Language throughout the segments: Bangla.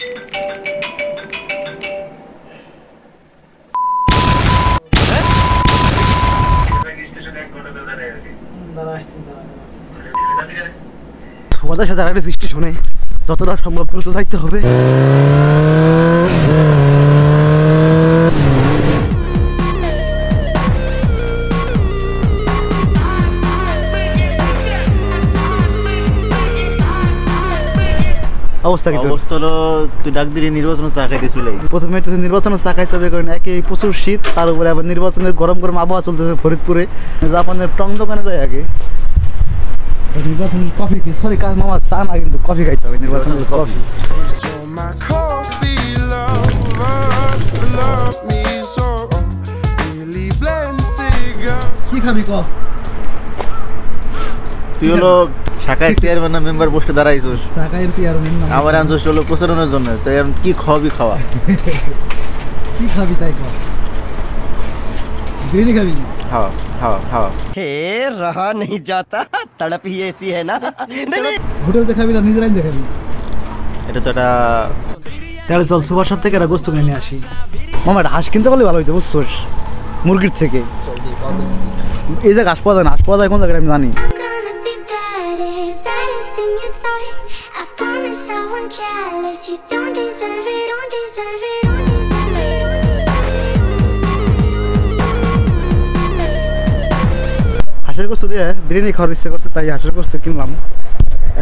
ওদের সাথে আরেকটা দৃষ্টি শোনে যতটা সম্ভব দ্রুত যাইতে হবে। অবস্থা কি? অবস্থা হলো তুই ডাক দিলি নির্বাচন চা খাইতে চলে প্রথমে হইতেছে নির্বাচনে চা খাইতে হবে কারণ একে প্রচুর শীত তার উপরে আবার নির্বাচনের গরম গরম আবহাওয়া চলতেছে ফরিদপুরে। জাপানের টং দোকানে যায় আগে। নির্বাচন কফি খেয়ে সরি কাজ মামা চা না কিন্তু কফি খাইতে হবে নির্বাচনের কফি. কি খাবি ক? তুই হলো ঢাকায় চেয়ারম্যান না মেম্বার পোস্টে দাঁড়াইছিস ঢাকায়ের চেয়ারম্যান হলো প্রচারণের জন্য এখন কি খাবি খাওয়া? কি খাবি তাই খাবি? হ্যাঁ হ্যাঁ হ্যাঁ হে রহা নেই যাতা তড়প হি এসি না হোটেল দেখাবি না নিজেরাই দেখাবি। এটা তো এটা তাহলে চল সুভাষ থেকে একটা গোস্ত কিনে আসি। মামা হাঁস কিনতে পারলে ভালো হইতো বুঝছোস? মুরগির থেকে। এই যে হাঁস পাওয়া যায় না হাঁস পাওয়া যায় কোন জায়গায় আমি জানি। হাঁসের গোস্ত দিয়ে বিরিয়ানি খাওয়ার ইচ্ছে করছে, তাই হাঁসের গোস্ত কিনলাম।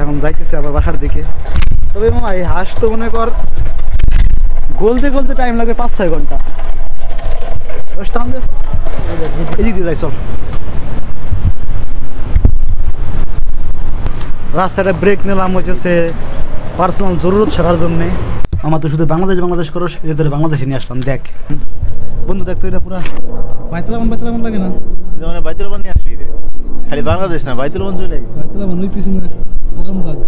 এখন যাইতেছে আবার বাসার দিকে। তবে মামা, এই হাঁস তো মনে কর, গলতে গলতে টাইম লাগবে পাঁচ ছয় ঘণ্টা এদিক রাস্তাটা ব্রেক নিলাম হচ্ছে পার্সোনাল জরুরত ছাড়ার জন্যে আমার তো শুধু বাংলাদেশ বাংলাদেশ করো এদের ধরে বাংলাদেশে নিয়ে আসলাম দেখ। বন্ধু দেখ তো এটা পুরা বাইতলাম বাইতলাম লাগে না? যেমন বাইতুল রহমান নিয়ে আসবি রে। খালি বাংলাদেশ না বাইতুল রহমান চলে আইস বাইতলাম ওই পিছনে আরামবাগ।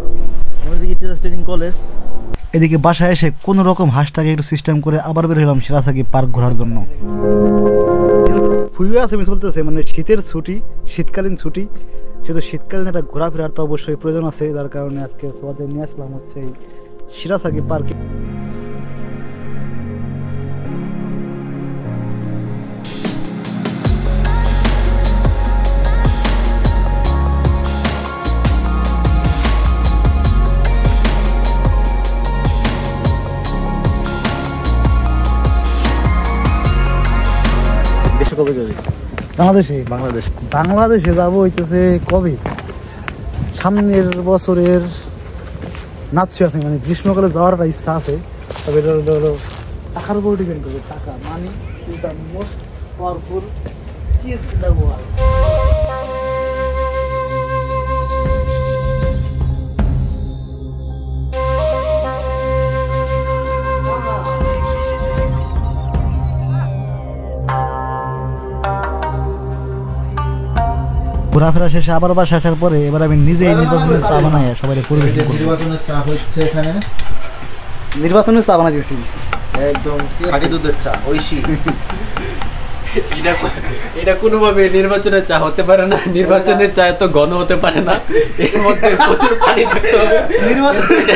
আমাদের টিচার্স ট্রেনিং কলেজ এদিকে বাসায় এসে কোনো রকম হাঁসটাকে একটু সিস্টেম করে আবার বের হলাম সিরাসাগি পার্ক ঘোরার জন্য। ফুয়ে আছে মিস বলতেছে মানে শীতের ছুটি, শীতকালীন ছুটি সেহেতু শীতকালীন একটা ঘোরাফেরার তো অবশ্যই প্রয়োজন আছে, যার কারণে আজকে সবাই নিয়ে আসলাম হচ্ছে এই সিরাসাগি পার্কে। বাংলাদেশে? বাংলাদেশ। বাংলাদেশে যাব হইতেছে কবে? সামনের বছরের নাচছি আছে মানে গ্রীষ্মকালে যাওয়ার একটা ইচ্ছা আছে তবে এটা হলো- হলো টাকার উপর ডিপেন্ড করবে টাকা money is the most powerful cheese in the world ঘোরাফেরা শেষে আবার বাসা আসার পরে এবার আমি নিজেই নির্বাচনের চা বানাই সবাই পরিবেশন করব। নির্বাচনের চা হচ্ছে এখানে। নির্বাচনের চা বানাই দিয়েছি একদম খাঁটি দুধের চা ঐশী। এটা এটা কোনোভাবে নির্বাচনের চা হতে পারে না। নির্বাচনের চা এত ঘন হতে পারে না। এর মধ্যে প্রচুর পানি থাকতে হবে।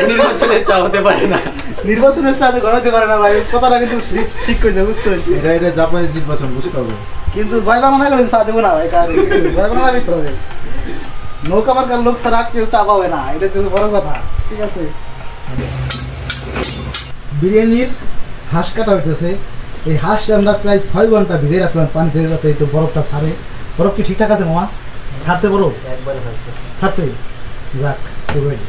নির্বাচনের চা হতে পারে না। নির্বাচনের চা তো ঘনাতে পারে না ভাই। কথাটা কিন্তু ঠিক- করে দেবো বুঝছ এটা এটা জাপানিজ নির্বাচন বুঝতে হবে। কিন্তু জয় বাংলা গেলে চা দেবো না ভাই কারণ জয় বাংলা দিতে হবে নৌকা মার্কার লোক ছাড়া কেউ চা পাবে না এটা তো বড় কথা। ঠিক আছে। বিরিয়ানির হাঁস কাটা হইতেছে এই হাঁস আমরা প্রায় ছয় ঘণ্টা ভিজে রাখলাম পানিতে যাতে একটু বরফটা ছাড়ে বরফ কি ঠিকঠাক আছে মামা ছাড়ছে বরফ একবারে ছাড়ছে যাক শুরু হয়নি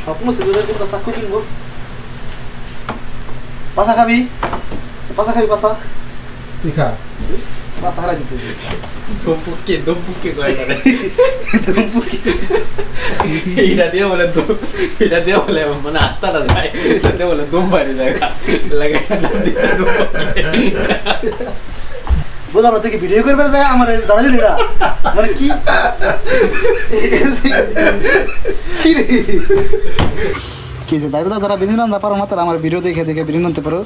স্বপ্ন ছিল চাকু কিনবো পাশা খাবি? পাশা খাবি পাশা তুই খা পাশা হারা দিতে দম্পুকে দম্পুকে কয় না এটা দিয়ে বলে দম- এটা দিয়ে বলে মানে আত্মাটা যায় এটা দিয়ে বলে দম বাইরে যায় লাগে না থেকে ভিডিও করবে দেয় আমার দাঁড়া দিলি না মানে কি কি রে কি যে বাইরে যারা বিরিয়ানি রান্না পারো না তারা আমার ভিডিও দেখে দেখে বিরিয়ানি আনতে পারো।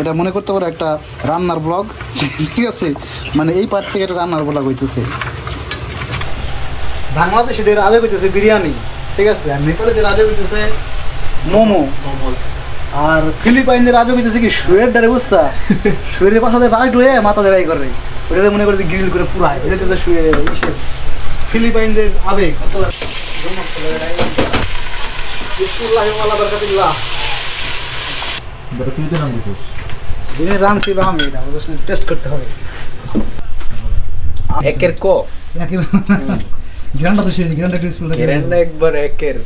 এটা মনে করতে পারো একটা রান্নার ব্লগ ঠিক আছে? মানে এই পার্ট থেকে একটা রান্নার ব্লগ হইতেছে। বাংলাদেশিদের আগে হইতেছে বিরিয়ানি। ঠিক আছে? আর নেপালিদের আগে হইতেছে মোমো। মোমোস। আর ফিলিপাইনদের আবেগ হইতেছে কি শুয়ের ডারে বুঝছা? শুয়ের পাশাতে বাই ডুয়ে মাথা দেবাই করে। ওটা মনে করে গ্রিল করে পুরায়। এটা তো শুয়ে ফিলিপাইনদের আবেগ। রাঁধছি বা আমি এটা টেস্ট করতে হবে। একের ক? গ্রান্ডা তো সেই গ্রান্ডা ক্রিসপুল কেরেন্ডা একবার একের।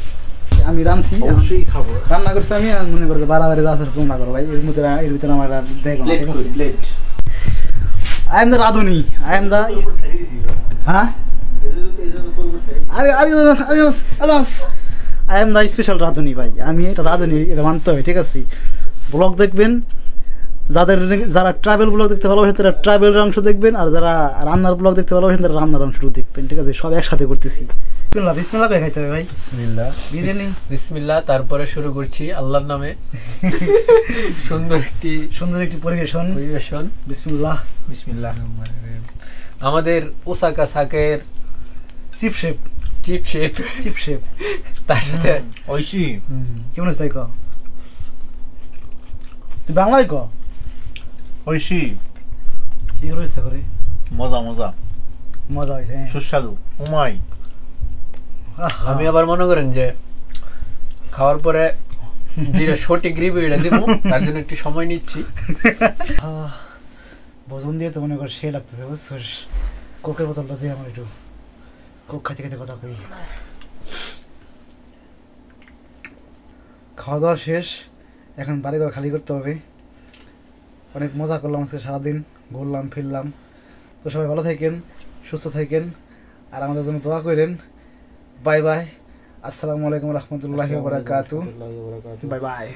আমি রাঁধছি অবশ্যই খাব। রান্না করছি আমি মনে করতে বাড়াবাড়ি আছে কম না করো ভাই। এর মধ্যে এর ভিতরে আমার দেখো প্লেট আই এম দ্য রাধুনি আই এম দ্য হ্যাঁ? আরে আরে আই এম দ্য স্পেশাল রাঁধুনি ভাই। আমি এটা রাঁধুনি এটা মানতে হবে ঠিক আছে? ব্লগ দেখবেন যাদের যারা ট্রাভেল ব্লগ দেখতে ভালোবাসেন তারা ট্রাভেলের অংশ দেখবেন আর যারা রান্নার ব্লগ দেখতে ভালোবাসেন তারা রান্নার অংশটুকু দেখবেন ঠিক আছে? সব একসাথে করতেছি। খাইতে হবে ভাই। বিসমিল্লাহ। বিরিয়ানি। বিসমিল্লাহ তারপরে শুরু করছি আল্লাহর নামে। সুন্দর একটি সুন্দর একটি পরিবেশন। পরিবেশন। বিসমিল্লাহ। বিসমিল্লাহ। আমাদের Osaka সাকের chip shape chip shape chip shape তার সাথে ঐশী। কেমন আছে তাই ক? তুই বাংলায় ক? ঐশী। কি করে ইচ্ছা করে মজা মজা। মজা হয়েছে হ্যাঁ। সুস্বাদু। উমাই। আমি আবার মনে করেন যে খাওয়ার পরে যেটা সঠিক রিভিউ এটা দিব তার জন্য একটু সময় নিচ্ছি। ভোজন দিয়ে তো মনে কর সে লাগতেছে বুঝছিস? কোকের বোতলটা দিয়ে আমার একটু। কোক খাইতে খাইতে কথা কই। খাওয়া দাওয়া শেষ এখন বাড়ি ঘর খালি করতে হবে। অনেক মজা করলাম আজকে সারাদিন ঘুরলাম ফিরলাম। তো সবাই ভালো থাকেন সুস্থ থাকেন আর আমাদের জন্য দোয়া করেন। বাই বাই আসসালামু আলাইকুম রহমতুল্লাহি বারাকাতু। Bye bye.